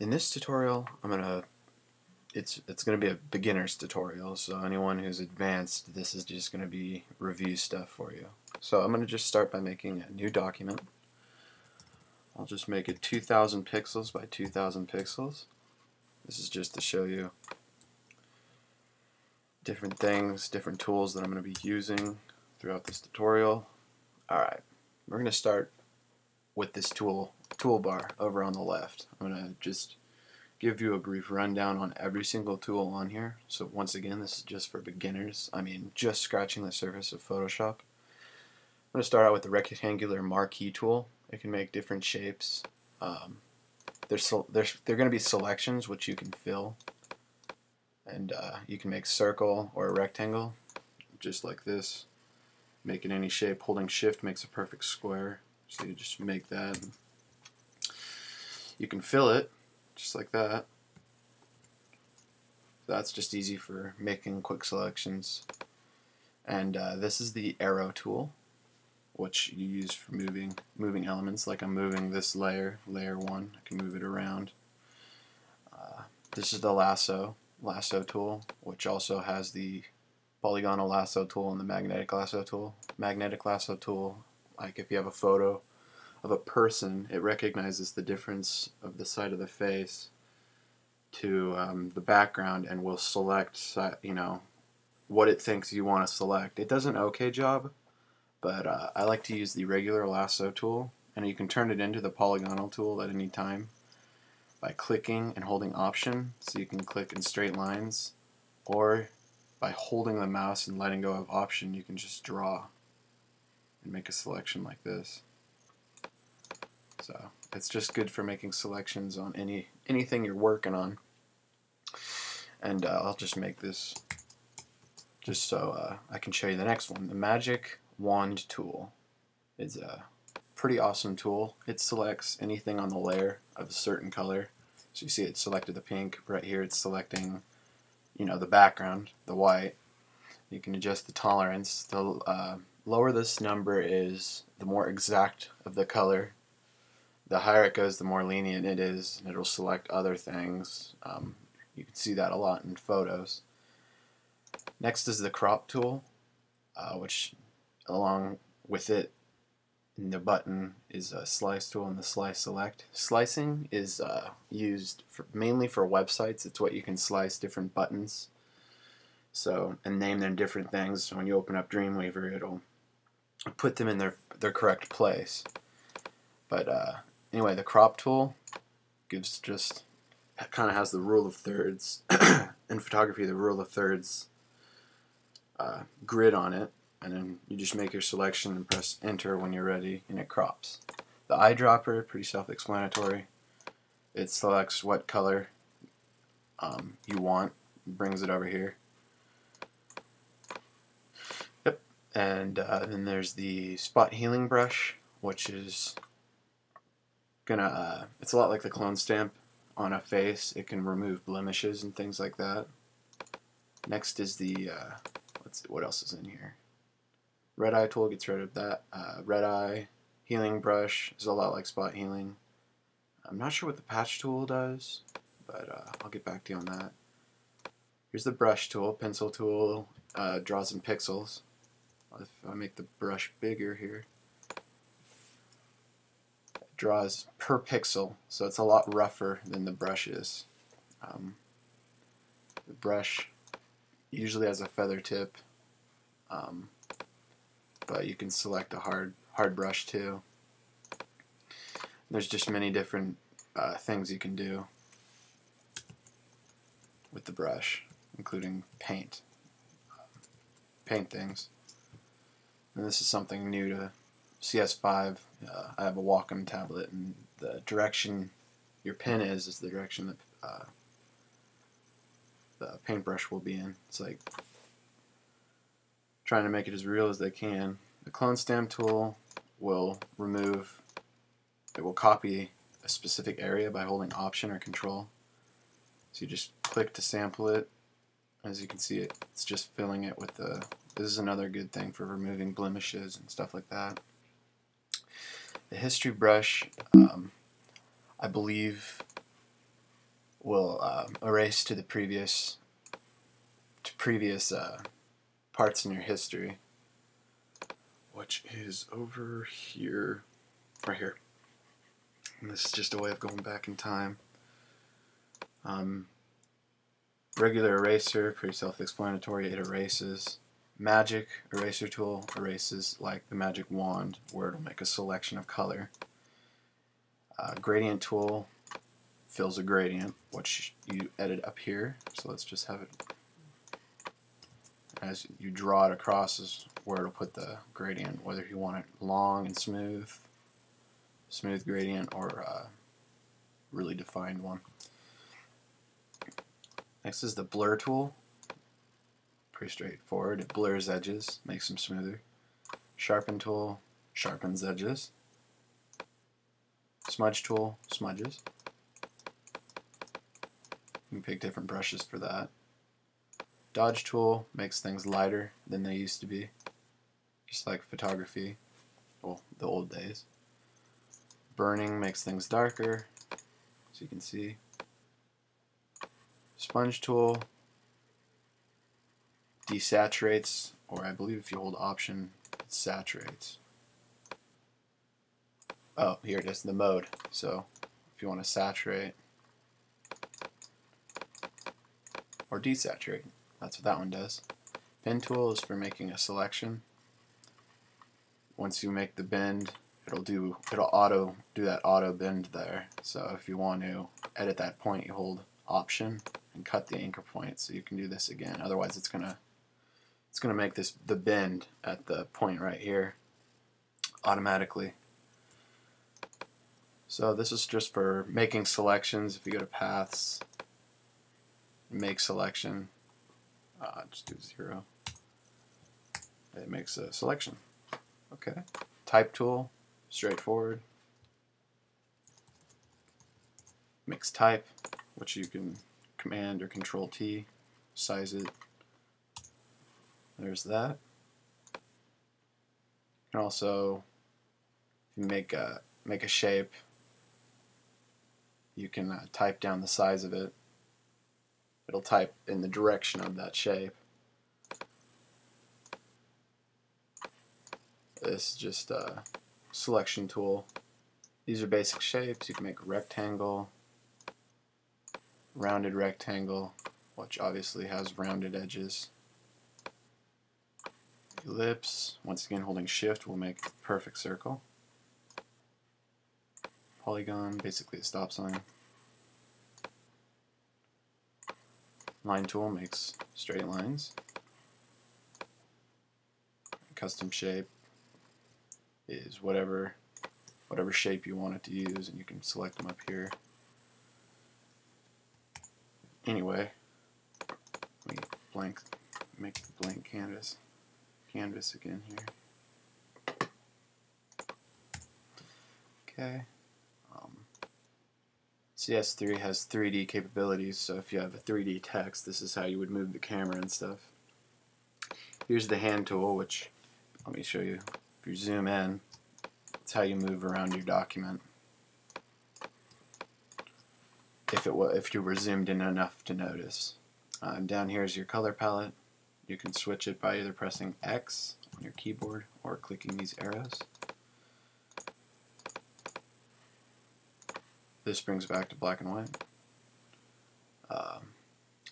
In this tutorial, I'm gonna it's it's gonna be a beginner's tutorial, so anyone who's advanced, this is just gonna be review stuff for you. So I'm gonna just start by making a new document. I'll just make it 2,000 pixels by 2,000 pixels. This is just to show you different things, different tools that I'm going to be using throughout this tutorial. Alright, we're going to start with this tool toolbar over on the left. I'm going to just give you a brief rundown on every single tool on here. So once again, this is just for beginners. I mean, just scratching the surface of Photoshop. I'm going to start out with the rectangular marquee tool. It can make different shapes. Um, there's there's there are going to be selections which you can fill, and uh, you can make circle or a rectangle, just like this. Make it any shape. Holding Shift makes a perfect square. So you just make that. You can fill it just like that. That's just easy for making quick selections. And uh, this is the arrow tool which you use for moving moving elements like I'm moving this layer layer 1 I can move it around uh, this is the lasso lasso tool which also has the polygonal lasso tool and the magnetic lasso tool magnetic lasso tool like if you have a photo of a person it recognizes the difference of the side of the face to um, the background and will select you know what it thinks you want to select. It does an okay job but uh, I like to use the regular lasso tool and you can turn it into the polygonal tool at any time by clicking and holding option so you can click in straight lines or by holding the mouse and letting go of option you can just draw and make a selection like this so it's just good for making selections on any anything you're working on and uh, I'll just make this just so uh, I can show you the next one the magic wand tool is a pretty awesome tool. It selects anything on the layer of a certain color. So you see it selected the pink. Right here it's selecting you know the background, the white. You can adjust the tolerance. The uh, lower this number is, the more exact of the color. The higher it goes, the more lenient it is, and it'll select other things. Um, you can see that a lot in photos. Next is the crop tool, uh, which along with it the button is a slice tool and the slice select. Slicing is uh, used for, mainly for websites. It's what you can slice different buttons. So and name them different things. So when you open up Dreamweaver, it'll put them in their their correct place. But uh, anyway, the crop tool gives just kind of has the rule of thirds in photography. The rule of thirds uh, grid on it and then you just make your selection and press enter when you're ready and it crops. The eyedropper, pretty self-explanatory. It selects what color um, you want, brings it over here. And uh, then there's the spot healing brush, which is gonna, uh, it's a lot like the clone stamp on a face. It can remove blemishes and things like that. Next is the, uh, let's see, what else is in here? Red eye tool gets rid of that. Uh, red eye healing brush is a lot like spot healing. I'm not sure what the patch tool does, but uh, I'll get back to you on that. Here's the brush tool, pencil tool, uh, draws in pixels. If I make the brush bigger here, it draws per pixel, so it's a lot rougher than the brush is. Um, the brush usually has a feather tip. Um, but you can select a hard hard brush too. There's just many different uh, things you can do with the brush, including paint, paint things. And this is something new to CS5. Uh, I have a Wacom tablet, and the direction your pen is is the direction that uh, the paintbrush will be in. It's like trying to make it as real as they can. The clone stamp tool will remove, it will copy a specific area by holding option or control. So you just click to sample it. As you can see, it, it's just filling it with the, this is another good thing for removing blemishes and stuff like that. The history brush, um, I believe will um, erase to the previous to previous uh, parts in your history, which is over here, right here. And this is just a way of going back in time. Um, regular eraser, pretty self-explanatory. It erases. Magic eraser tool erases like the magic wand, where it'll make a selection of color. Uh, gradient tool fills a gradient, which you edit up here. So let's just have it as you draw it across is where it'll put the gradient, whether you want it long and smooth, smooth gradient, or uh, really defined one. Next is the blur tool. Pretty straightforward. It blurs edges, makes them smoother. Sharpen tool sharpens edges. Smudge tool smudges. You can pick different brushes for that. Dodge tool makes things lighter than they used to be. Just like photography, well, the old days. Burning makes things darker, as you can see. Sponge tool desaturates, or I believe if you hold option, it saturates. Oh, here it is, the mode. So if you want to saturate or desaturate, that's what that one does. Pen tool is for making a selection. Once you make the bend, it'll do it'll auto do that auto bend there. So if you want to edit that point, you hold option and cut the anchor point so you can do this again. Otherwise it's gonna it's gonna make this the bend at the point right here automatically. So this is just for making selections. If you go to paths, make selection, uh, just do zero. It makes a selection. Okay. Type tool, straightforward. Mix type, which you can command or control T, size it. There's that. You can also make a make a shape, you can uh, type down the size of it it'll type in the direction of that shape. This is just a selection tool. These are basic shapes. You can make a rectangle, rounded rectangle, which obviously has rounded edges. Ellipse, once again holding shift will make perfect circle. Polygon, basically a stop sign. Line tool makes straight lines. Custom shape is whatever whatever shape you want it to use and you can select them up here. Anyway, blank make the blank canvas canvas again here. Okay. CS3 has 3D capabilities, so if you have a 3D text, this is how you would move the camera and stuff. Here's the hand tool, which, let me show you. If you zoom in, it's how you move around your document. If it were, if you were zoomed in enough to notice. Uh, down here is your color palette. You can switch it by either pressing X on your keyboard or clicking these arrows. this brings back to black and white. Um,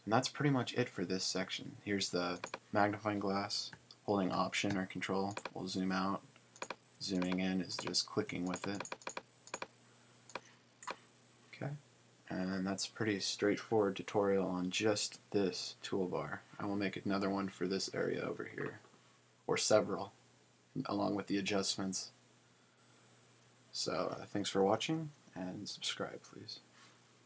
and that's pretty much it for this section. Here's the magnifying glass. Holding option or control will zoom out. Zooming in is just clicking with it. Okay, and that's a pretty straightforward tutorial on just this toolbar. I will make another one for this area over here, or several, along with the adjustments. So uh, thanks for watching, and subscribe, please.